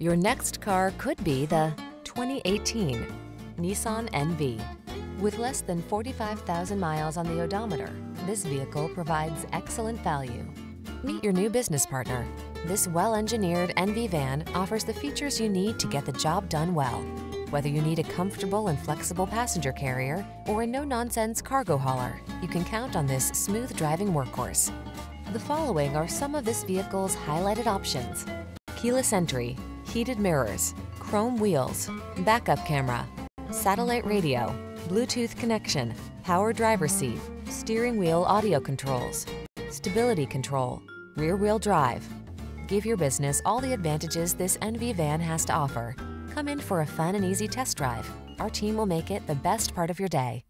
Your next car could be the 2018 Nissan NV. With less than 45,000 miles on the odometer, this vehicle provides excellent value. Meet your new business partner. This well-engineered NV van offers the features you need to get the job done well. Whether you need a comfortable and flexible passenger carrier or a no-nonsense cargo hauler, you can count on this smooth driving workhorse. The following are some of this vehicle's highlighted options. Keyless entry, heated mirrors, chrome wheels, backup camera, satellite radio, Bluetooth connection, power driver seat, steering wheel audio controls, stability control, rear wheel drive. Give your business all the advantages this NV van has to offer. Come in for a fun and easy test drive. Our team will make it the best part of your day.